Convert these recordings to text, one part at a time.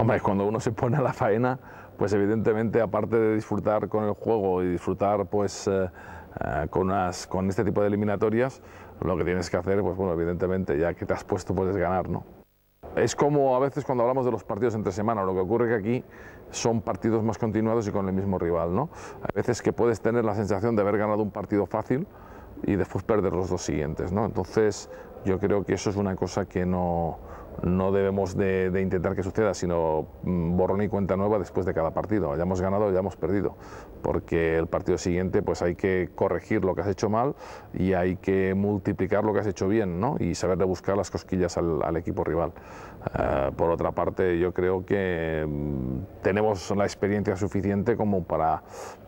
Hombre, cuando uno se pone a la faena, pues evidentemente aparte de disfrutar con el juego y disfrutar pues eh, eh, con, unas, con este tipo de eliminatorias, lo que tienes que hacer, pues bueno, evidentemente ya que te has puesto puedes ganar, ¿no? Es como a veces cuando hablamos de los partidos entre semana, lo que ocurre que aquí son partidos más continuados y con el mismo rival, ¿no? Hay veces que puedes tener la sensación de haber ganado un partido fácil y después perder los dos siguientes, ¿no? Entonces yo creo que eso es una cosa que no, no debemos de, intentar que suceda, sino mm, borrón y cuenta nueva después de cada partido. Ya hemos ganado, ya hemos perdido, porque el partido siguiente pues hay que corregir lo que has hecho mal y hay que multiplicar lo que has hecho bien, ¿no? Y saber de buscar las cosquillas al, equipo rival. Eh, por otra parte, yo creo que mm, tenemos la experiencia suficiente como para,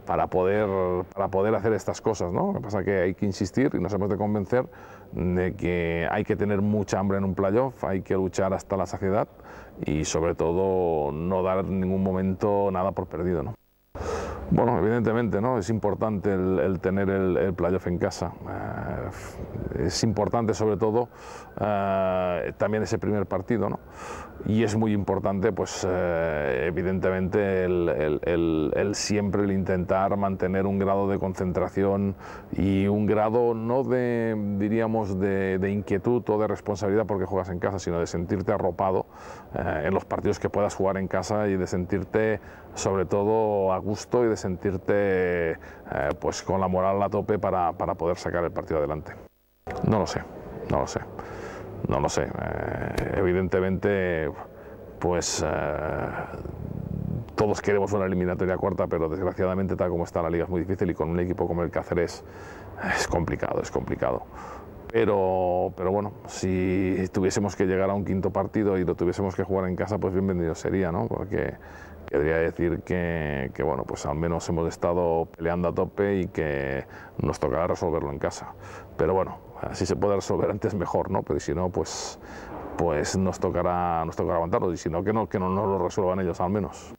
para, poder, para poder hacer estas cosas, ¿no? Lo que pasa es que hay que insistir y nos hemos de convencer de que hay que tener mucha hambre en un playoff, hay que luchar hasta la saciedad y sobre todo no dar en ningún momento nada por perdido. ¿no? Bueno, evidentemente, ¿no? Es importante el, tener el, playoff en casa. Eh, es importante, sobre todo, eh, también ese primer partido, ¿no? Y es muy importante, pues, eh, evidentemente, el, siempre el intentar mantener un grado de concentración y un grado no de, diríamos, de, de inquietud o de responsabilidad porque juegas en casa, sino de sentirte arropado en los partidos que puedas jugar en casa y de sentirte, sobre todo, a gusto y de sentirte eh, pues con la moral a tope para, para, poder sacar el partido adelante. No lo sé, no lo sé, no lo sé. Eh, evidentemente, pues eh, todos queremos una eliminatoria corta, pero desgraciadamente tal como está la liga es muy difícil y con un equipo como el Cáceres es complicado, es complicado. Pero, pero bueno, si tuviésemos que llegar a un quinto partido y lo tuviésemos que jugar en casa, pues bienvenido sería, ¿no? Porque querría decir que, que, bueno, pues al menos hemos estado peleando a tope y que nos tocará resolverlo en casa. Pero bueno, si se puede resolver antes mejor, ¿no? Pero si no, pues, pues nos, tocará, nos tocará aguantarlo y si no, que no, que no nos lo resuelvan ellos al menos.